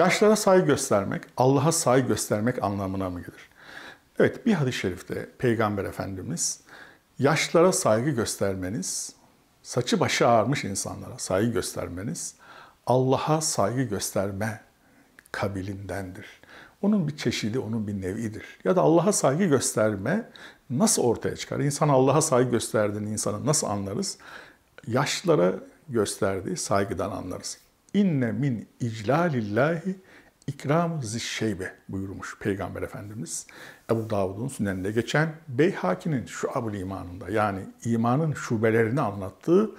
Yaşlara saygı göstermek, Allah'a saygı göstermek anlamına mı gelir? Evet, bir hadis-i şerifte Peygamber Efendimiz yaşlara saygı göstermeniz, saçı başı ağarmış insanlara saygı göstermeniz, Allah'a saygı gösterme kabilindendir. Onun bir çeşidi, onun bir nevidir. Ya da Allah'a saygı gösterme nasıl ortaya çıkar? İnsan Allah'a saygı gösterdiğini insanı nasıl anlarız? Yaşlara gösterdiği saygıdan anlarız. İnne min iclalillahi ikram zişşeybe buyurmuş Peygamber Efendimiz. Ebu Davud'un sünneninde geçen Beyhaki'nin şu abul imanında yani imanın şubelerini anlattığı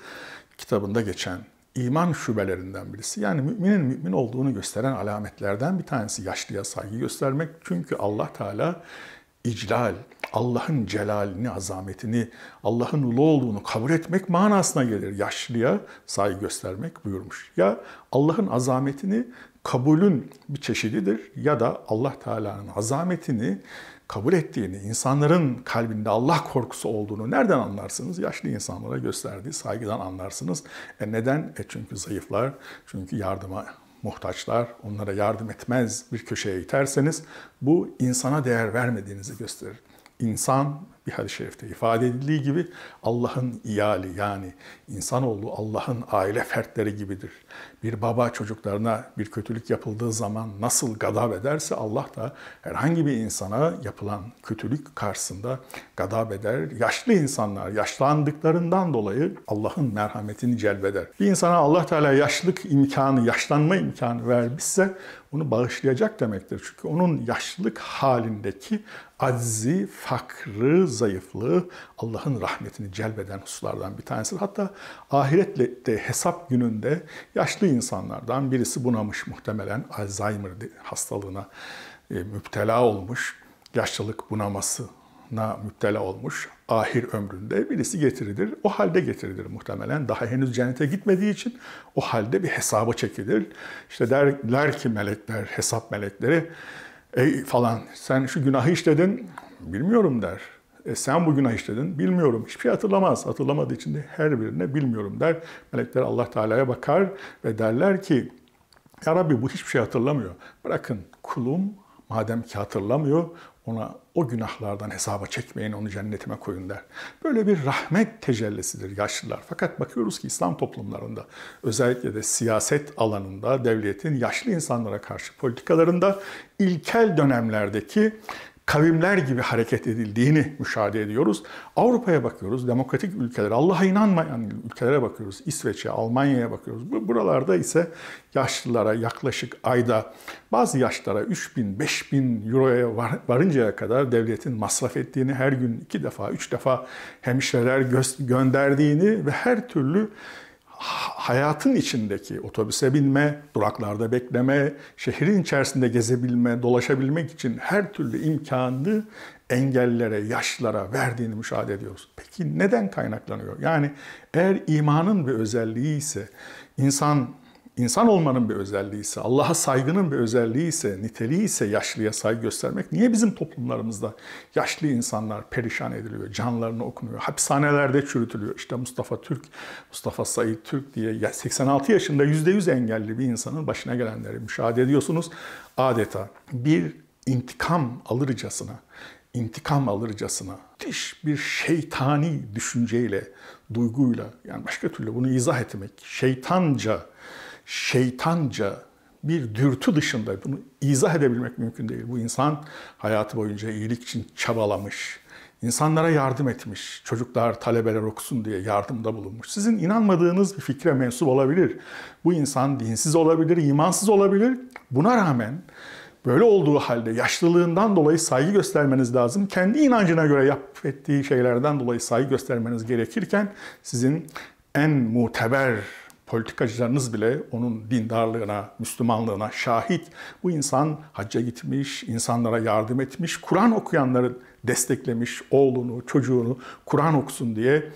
kitabında geçen iman şubelerinden birisi. Yani müminin mümin olduğunu gösteren alametlerden bir tanesi yaşlıya saygı göstermek. Çünkü Allah Teala iclal, Allah'ın celalini, azametini, Allah'ın ulu olduğunu kabul etmek manasına gelir. Yaşlıya saygı göstermek buyurmuş. Ya Allah'ın azametini kabulün bir çeşididir ya da Allah Teala'nın azametini kabul ettiğini, insanların kalbinde Allah korkusu olduğunu nereden anlarsınız? Yaşlı insanlara gösterdiği saygıdan anlarsınız. E neden? E çünkü zayıflar, çünkü yardıma muhtaçlar, onlara yardım etmez bir köşeye iterseniz bu insana değer vermediğinizi gösterir. İnsan bir hadis-i şerifte ifade edildiği gibi Allah'ın iyali yani insanoğlu Allah'ın aile fertleri gibidir. Bir baba çocuklarına bir kötülük yapıldığı zaman nasıl gadab ederse Allah da herhangi bir insana yapılan kötülük karşısında gadab eder. Yaşlı insanlar yaşlandıklarından dolayı Allah'ın merhametini celbeder. Bir insana Allah Teala yaşlılık imkanı, yaşlanma imkanı vermişse onu bağışlayacak demektir. Çünkü onun yaşlılık halindeki aczi, fakrı, zayıflığı Allah'ın rahmetini celbeden hususlardan bir tanesi. Hatta ahiretle de hesap gününde yaşlı insanlardan birisi bunamış muhtemelen Alzheimer hastalığına e, müptela olmuş. Yaşlılık bunamasına müptela olmuş. Ahir ömründe birisi getirilir. O halde getirilir muhtemelen. Daha henüz cennete gitmediği için o halde bir hesaba çekilir. İşte derler ki melekler, hesap melekleri, ey falan sen şu günahı işledin, bilmiyorum der. E sen bu günah işledin, bilmiyorum. Hiçbir şey hatırlamaz. Hatırlamadığı için de her birine bilmiyorum der. Melekler Allah Teala'ya bakar ve derler ki, Ya Rabbi bu hiçbir şey hatırlamıyor. Bırakın kulum madem ki hatırlamıyor, ona o günahlardan hesaba çekmeyin, onu cennetime koyun der. Böyle bir rahmet tecellisidir yaşlılar. Fakat bakıyoruz ki İslam toplumlarında, özellikle de siyaset alanında devletin yaşlı insanlara karşı politikalarında ilkel dönemlerdeki kavimler gibi hareket edildiğini müşahede ediyoruz. Avrupa'ya bakıyoruz, demokratik ülkeler, Allah'a inanmayan ülkelere bakıyoruz. İsveç'e, Almanya'ya bakıyoruz. Buralarda ise yaşlılara yaklaşık ayda bazı yaşlara 3 bin, 5 bin euroya varıncaya kadar devletin masraf ettiğini, her gün iki defa, üç defa hemşireler gö- gönderdiğini ve her türlü hayatın içindeki otobüse binme, duraklarda bekleme, şehrin içerisinde gezebilme, dolaşabilmek için her türlü imkanı engellere, yaşlara verdiğini müşahede ediyoruz. Peki neden kaynaklanıyor? Yani eğer imanın bir özelliği ise, insan insan olmanın bir özelliği ise, Allah'a saygının bir özelliği ise, niteliği ise yaşlıya saygı göstermek. Niye bizim toplumlarımızda yaşlı insanlar perişan ediliyor, canlarını okunuyor, hapishanelerde çürütülüyor? İşte Mustafa Türk, Mustafa Said Türk diye 86 yaşında %100 engelli bir insanın başına gelenleri müşahede ediyorsunuz. Adeta bir intikam alırcasına, intikam alırcasına, müthiş bir şeytani düşünceyle, duyguyla, yani başka türlü bunu izah etmek, şeytanca şeytanca bir dürtü dışında bunu izah edebilmek mümkün değil. Bu insan hayatı boyunca iyilik için çabalamış, insanlara yardım etmiş, çocuklar, talebeler okusun diye yardımda bulunmuş. Sizin inanmadığınız bir fikre mensup olabilir. Bu insan dinsiz olabilir, imansız olabilir. Buna rağmen böyle olduğu halde yaşlılığından dolayı saygı göstermeniz lazım. Kendi inancına göre yap ettiği şeylerden dolayı saygı göstermeniz gerekirken sizin en muteber politikacılarınız bile onun dindarlığına, Müslümanlığına şahit. Bu insan hacca gitmiş, insanlara yardım etmiş, Kur'an okuyanları desteklemiş, oğlunu, çocuğunu Kur'an okusun diye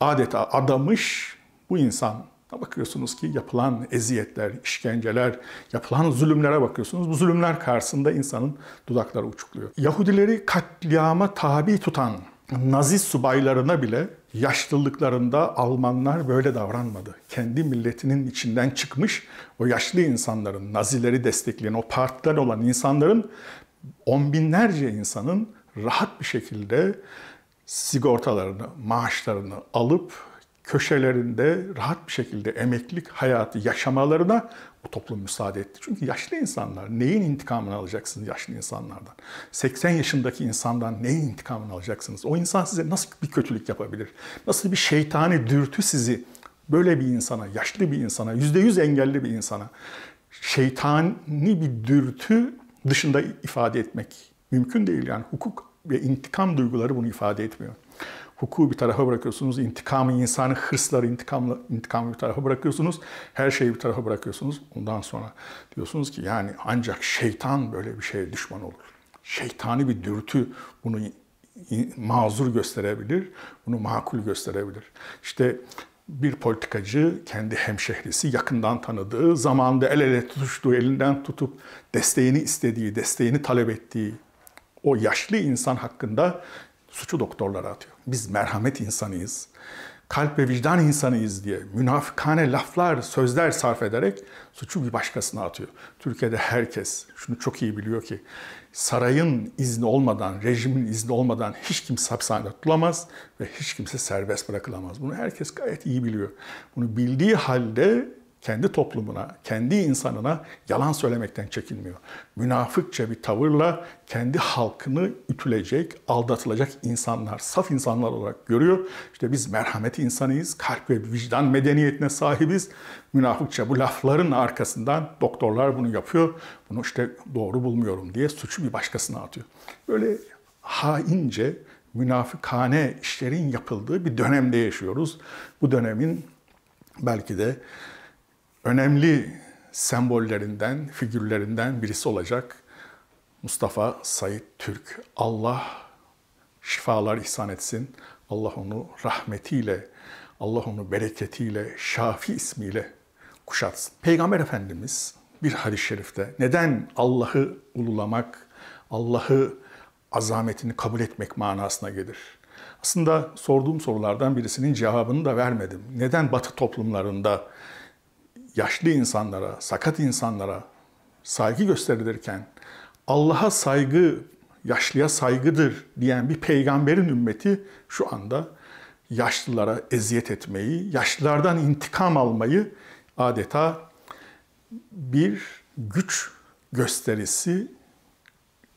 adeta adamış bu insan. Bakıyorsunuz ki yapılan eziyetler, işkenceler, yapılan zulümlere bakıyorsunuz. Bu zulümler karşısında insanın dudakları uçukluyor. Yahudileri katliama tabi tutan Nazi subaylarına bile yaşlılıklarında Almanlar böyle davranmadı. Kendi milletinin içinden çıkmış o yaşlı insanların, Nazileri destekleyen o partiden olan insanların on binlerce insanın rahat bir şekilde sigortalarını, maaşlarını alıp köşelerinde rahat bir şekilde emeklilik hayatı yaşamalarına bu toplum müsaade etti. Çünkü yaşlı insanlar neyin intikamını alacaksınız yaşlı insanlardan? 80 yaşındaki insandan neyin intikamını alacaksınız? O insan size nasıl bir kötülük yapabilir? Nasıl bir şeytani dürtü sizi böyle bir insana, yaşlı bir insana, %100 engelli bir insana şeytani bir dürtü dışında ifade etmek mümkün değil. Yani hukuk ve intikam duyguları bunu ifade etmiyor hukuku bir tarafa bırakıyorsunuz. intikamı, insanı hırsları, intikamla, intikamı bir tarafa bırakıyorsunuz. Her şeyi bir tarafa bırakıyorsunuz. Ondan sonra diyorsunuz ki yani ancak şeytan böyle bir şeye düşman olur. Şeytani bir dürtü bunu mazur gösterebilir, bunu makul gösterebilir. İşte bir politikacı kendi hemşehrisi yakından tanıdığı, zamanda el ele tutuştuğu, elinden tutup desteğini istediği, desteğini talep ettiği o yaşlı insan hakkında suçu doktorlara atıyor. Biz merhamet insanıyız, kalp ve vicdan insanıyız diye münafıkane laflar, sözler sarf ederek suçu bir başkasına atıyor. Türkiye'de herkes şunu çok iyi biliyor ki sarayın izni olmadan, rejimin izni olmadan hiç kimse hapishanede tutulamaz ve hiç kimse serbest bırakılamaz. Bunu herkes gayet iyi biliyor. Bunu bildiği halde kendi toplumuna, kendi insanına yalan söylemekten çekinmiyor. Münafıkça bir tavırla kendi halkını ütülecek, aldatılacak insanlar, saf insanlar olarak görüyor. İşte biz merhamet insanıyız, kalp ve vicdan medeniyetine sahibiz. Münafıkça bu lafların arkasından doktorlar bunu yapıyor. Bunu işte doğru bulmuyorum diye suçu bir başkasına atıyor. Böyle haince, münafıkane işlerin yapıldığı bir dönemde yaşıyoruz. Bu dönemin belki de önemli sembollerinden, figürlerinden birisi olacak Mustafa Said Türk. Allah şifalar ihsan etsin. Allah onu rahmetiyle, Allah onu bereketiyle, Şafi ismiyle kuşatsın. Peygamber Efendimiz bir hadis-i şerifte neden Allah'ı ululamak, Allah'ı azametini kabul etmek manasına gelir? Aslında sorduğum sorulardan birisinin cevabını da vermedim. Neden Batı toplumlarında yaşlı insanlara, sakat insanlara saygı gösterilirken Allah'a saygı, yaşlıya saygıdır diyen bir peygamberin ümmeti şu anda yaşlılara eziyet etmeyi, yaşlılardan intikam almayı adeta bir güç gösterisi,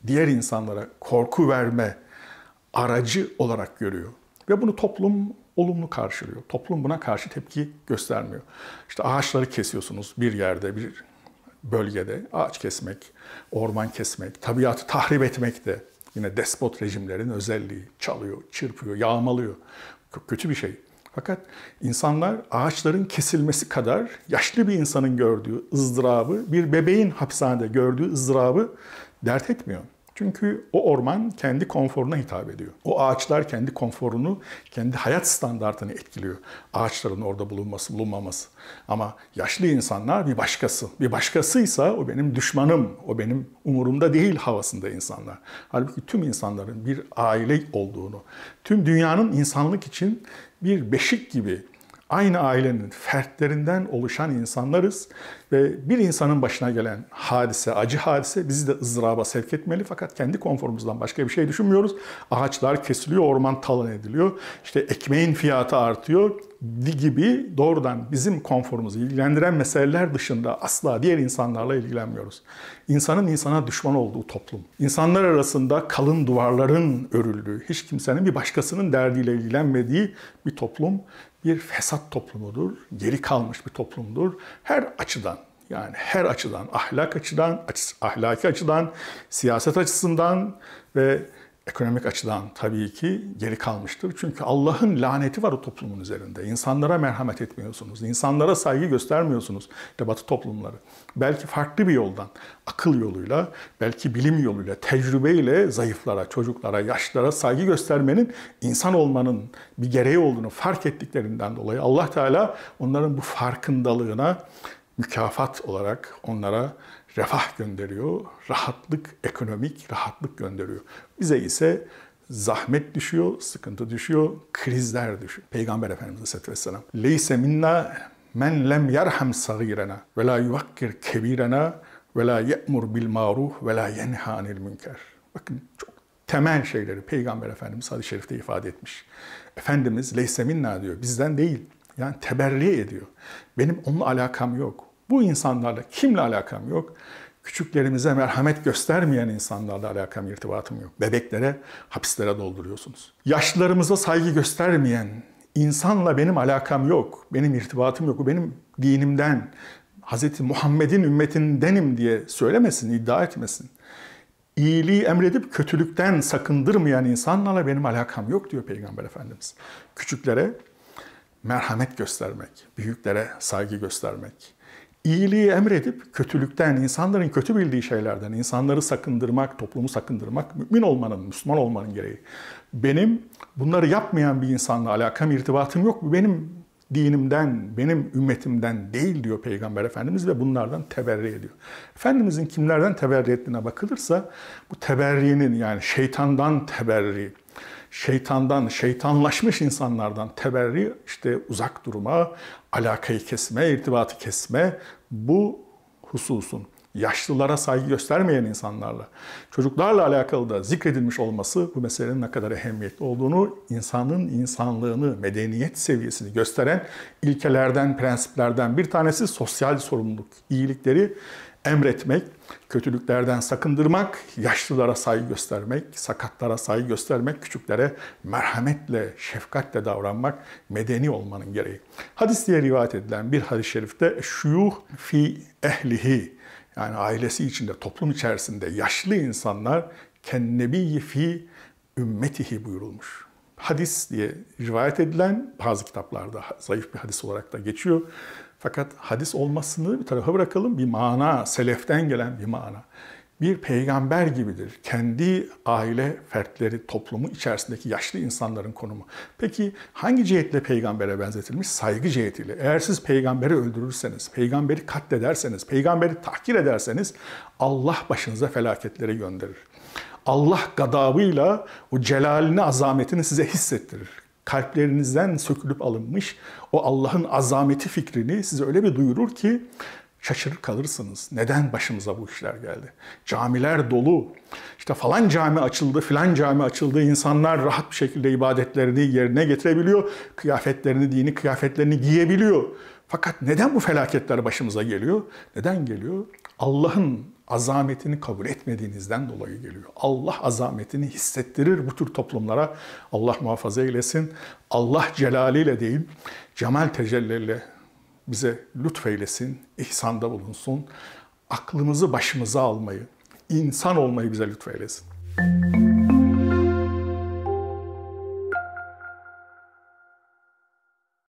diğer insanlara korku verme aracı olarak görüyor. Ve bunu toplum olumlu karşılıyor. Toplum buna karşı tepki göstermiyor. İşte ağaçları kesiyorsunuz bir yerde, bir bölgede ağaç kesmek, orman kesmek, tabiatı tahrip etmek de yine despot rejimlerin özelliği. Çalıyor, çırpıyor, yağmalıyor. Çok kötü bir şey. Fakat insanlar ağaçların kesilmesi kadar yaşlı bir insanın gördüğü ızdırabı, bir bebeğin hapishanede gördüğü ızdırabı dert etmiyor. Çünkü o orman kendi konforuna hitap ediyor. O ağaçlar kendi konforunu, kendi hayat standartını etkiliyor. Ağaçların orada bulunması, bulunmaması. Ama yaşlı insanlar bir başkası. Bir başkasıysa o benim düşmanım, o benim umurumda değil havasında insanlar. Halbuki tüm insanların bir aile olduğunu, tüm dünyanın insanlık için bir beşik gibi aynı ailenin fertlerinden oluşan insanlarız ve bir insanın başına gelen hadise, acı hadise bizi de ızdıraba sevk etmeli fakat kendi konforumuzdan başka bir şey düşünmüyoruz. Ağaçlar kesiliyor, orman talan ediliyor, işte ekmeğin fiyatı artıyor gibi doğrudan bizim konforumuzu ilgilendiren meseleler dışında asla diğer insanlarla ilgilenmiyoruz. İnsanın insana düşman olduğu toplum, insanlar arasında kalın duvarların örüldüğü, hiç kimsenin bir başkasının derdiyle ilgilenmediği bir toplum bir fesat toplumudur, geri kalmış bir toplumdur. Her açıdan yani her açıdan, ahlak açıdan, ahlaki açıdan, siyaset açısından ve ekonomik açıdan tabii ki geri kalmıştır. Çünkü Allah'ın laneti var o toplumun üzerinde. İnsanlara merhamet etmiyorsunuz, insanlara saygı göstermiyorsunuz. İşte Batı toplumları. Belki farklı bir yoldan, akıl yoluyla, belki bilim yoluyla, tecrübeyle zayıflara, çocuklara, yaşlılara saygı göstermenin insan olmanın bir gereği olduğunu fark ettiklerinden dolayı Allah Teala onların bu farkındalığına mükafat olarak onlara refah gönderiyor, rahatlık, ekonomik rahatlık gönderiyor. Bize ise zahmet düşüyor, sıkıntı düşüyor, krizler düşüyor. Peygamber Efendimiz Aleyhisselatü Vesselam. Leyse minna men lem yerham sagirena ve la yuvakkir kebirena ve la ye'mur bil maruf ve la yenha münker. Bakın çok temel şeyleri Peygamber Efendimiz hadis-i şerifte ifade etmiş. Efendimiz leyse minna diyor, bizden değil. Yani teberri ediyor. Benim onunla alakam yok. Bu insanlarla kimle alakam yok? Küçüklerimize merhamet göstermeyen insanlarla alakam, irtibatım yok. Bebeklere, hapislere dolduruyorsunuz. Yaşlılarımıza saygı göstermeyen insanla benim alakam yok. Benim irtibatım yok. Bu benim dinimden, Hz. Muhammed'in ümmetindenim diye söylemesin, iddia etmesin. İyiliği emredip kötülükten sakındırmayan insanlarla benim alakam yok diyor Peygamber Efendimiz. Küçüklere merhamet göstermek, büyüklere saygı göstermek, iyiliği emredip kötülükten, insanların kötü bildiği şeylerden, insanları sakındırmak, toplumu sakındırmak, mümin olmanın, Müslüman olmanın gereği. Benim bunları yapmayan bir insanla alakam, irtibatım yok. Bu benim dinimden, benim ümmetimden değil diyor Peygamber Efendimiz ve bunlardan teberri ediyor. Efendimizin kimlerden teberri ettiğine bakılırsa bu teberrinin yani şeytandan teberri, şeytandan, şeytanlaşmış insanlardan teberri işte uzak durma, alakayı kesme, irtibatı kesme bu hususun yaşlılara saygı göstermeyen insanlarla, çocuklarla alakalı da zikredilmiş olması bu meselenin ne kadar ehemmiyetli olduğunu, insanın insanlığını, medeniyet seviyesini gösteren ilkelerden, prensiplerden bir tanesi sosyal sorumluluk, iyilikleri emretmek, kötülüklerden sakındırmak, yaşlılara saygı göstermek, sakatlara saygı göstermek, küçüklere merhametle, şefkatle davranmak medeni olmanın gereği. Hadis diye rivayet edilen bir hadis-i şerifte şuyuh fi ehlihi yani ailesi içinde, toplum içerisinde yaşlı insanlar kennebi fi ümmetihi buyurulmuş. Hadis diye rivayet edilen bazı kitaplarda zayıf bir hadis olarak da geçiyor. Fakat hadis olmasını bir tarafa bırakalım. Bir mana, seleften gelen bir mana. Bir peygamber gibidir. Kendi aile fertleri, toplumu içerisindeki yaşlı insanların konumu. Peki hangi cihetle peygambere benzetilmiş? Saygı cihetiyle. Eğer siz peygamberi öldürürseniz, peygamberi katlederseniz, peygamberi tahkir ederseniz Allah başınıza felaketleri gönderir. Allah gadabıyla o celalini, azametini size hissettirir kalplerinizden sökülüp alınmış o Allah'ın azameti fikrini size öyle bir duyurur ki şaşırır kalırsınız. Neden başımıza bu işler geldi? Camiler dolu. İşte falan cami açıldı, filan cami açıldı. İnsanlar rahat bir şekilde ibadetlerini yerine getirebiliyor. Kıyafetlerini, dini kıyafetlerini giyebiliyor. Fakat neden bu felaketler başımıza geliyor? Neden geliyor? Allah'ın azametini kabul etmediğinizden dolayı geliyor. Allah azametini hissettirir bu tür toplumlara. Allah muhafaza eylesin. Allah celaliyle değil, cemal tecelliliyle bize lütfeylesin, ihsanda bulunsun. Aklımızı başımıza almayı, insan olmayı bize lütfeylesin.